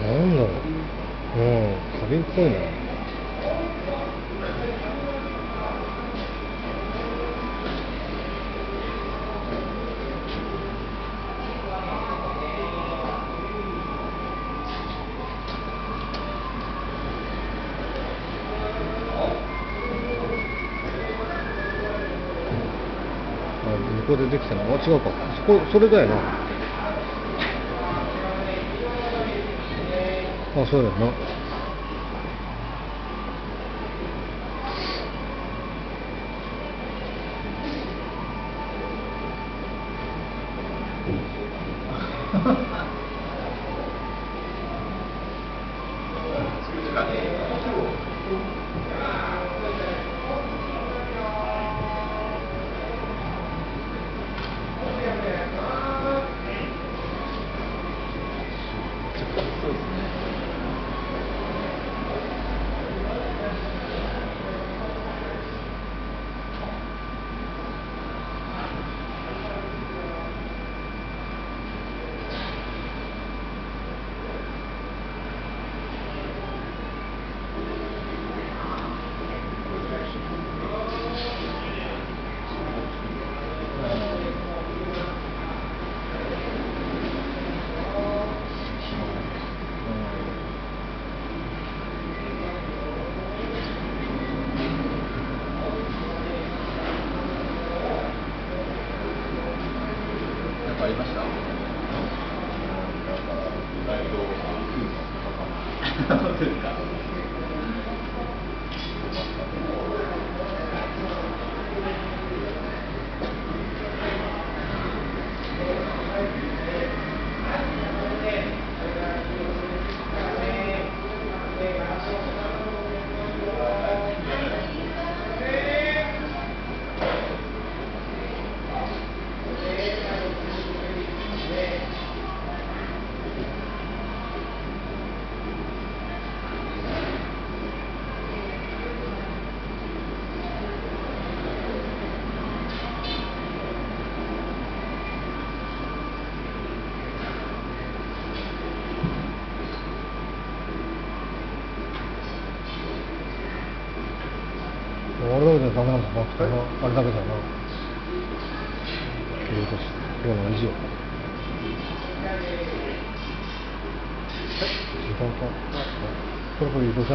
なんだろう。うん。花瓶っぽいな。あ向こうでできたのあ違うか。そこそれだよな。あそうだよなそうですね。なんかありました本当ですか。俺だけじゃダメなんだな、あれだけじゃな今日の時間か。これこれ移動しな